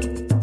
Bye.